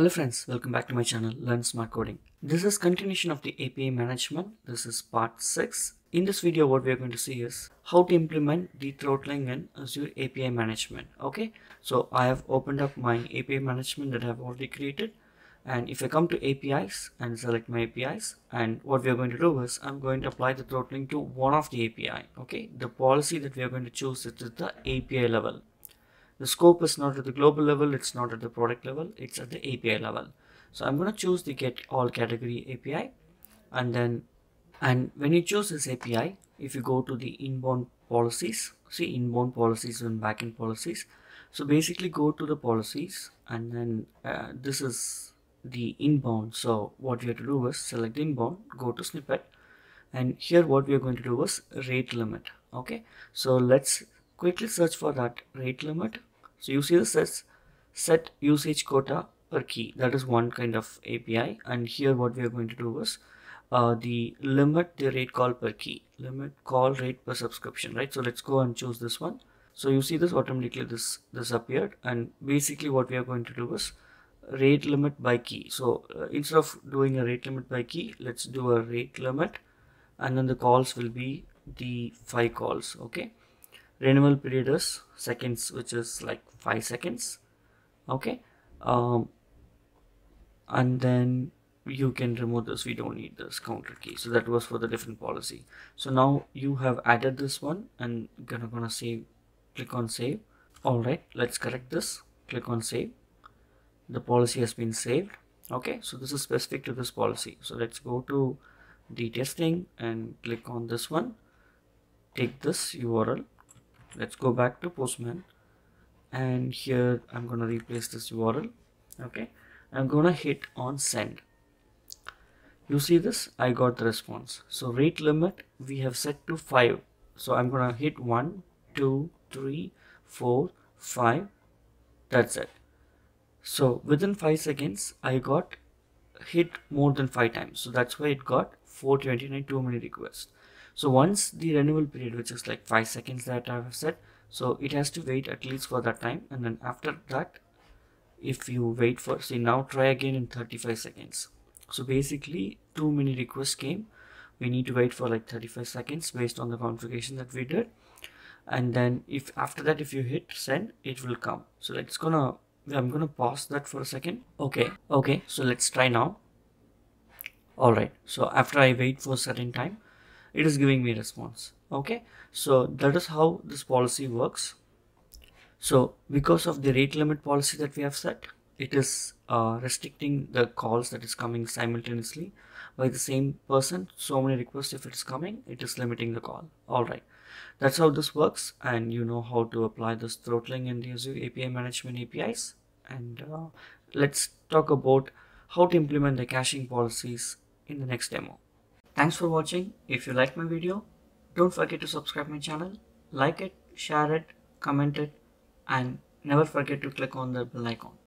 Hello friends, welcome back to my channel Learn Smart Coding. This is continuation of the API management. This is part 6. In this video what we are going to see is how to implement the throttling in Azure API management. Okay, so I have opened up my API management that I have already created and if I come to APIs and select my APIs and what we are going to do is I'm going to apply the throttling to one of the API. Okay, the policy that we are going to choose is the API level the scope is not at the global level it's not at the product level it's at the api level. So i'm going to choose the get all category api and then and when you choose this api if you go to the inbound policies see inbound policies and backend policies so basically go to the policies and then uh, this is the inbound. So what you have to do is select inbound go to snippet and here what we are going to do is rate limit okay? So let's quickly search for that rate limit so you see this says set usage quota per key. That is one kind of API. And here what we are going to do is uh, the limit the rate call per key, limit call rate per subscription, right? So let's go and choose this one. So you see this automatically this this appeared and basically what we are going to do is rate limit by key. So uh, instead of doing a rate limit by key, let's do a rate limit and then the calls will be the five calls. Okay renewal period is seconds which is like five seconds. Okay? Um, and then you can remove this. We don't need this counter key. So that was for the different policy. So now you have added this one and gonna gonna save. Click on save. All right let's correct this. Click on save. The policy has been saved. Okay so this is specific to this policy. So let's go to the testing and click on this one. Take this url let's go back to postman. And here i'm gonna replace this url okay? I'm gonna hit on send. You see this? I got the response. So rate limit we have set to 5 so i'm gonna hit one, two, three, four, five. that's it. So within 5 seconds i got hit more than 5 times. So that's why it got 429 too many requests so once the renewal period which is like 5 seconds that I have set so it has to wait at least for that time. And then after that if you wait for see now try again in 35 seconds. So basically too many requests came. We need to wait for like 35 seconds based on the configuration that we did. And then if after that if you hit send it will come. So let's gonna I'm gonna pause that for a second. Okay. Okay. So let's try now. All right. So after I wait for a certain time it is giving me response. Okay? So that is how this policy works. So because of the rate limit policy that we have set it is uh, restricting the calls that is coming simultaneously by the same person. So many requests if it's coming it is limiting the call. All right. That's how this works and you know how to apply this throttling in the Azure API management APIs and uh, let's talk about how to implement the caching policies in the next demo Thanks for watching. If you like my video, don't forget to subscribe my channel, like it, share it, comment it, and never forget to click on the bell icon.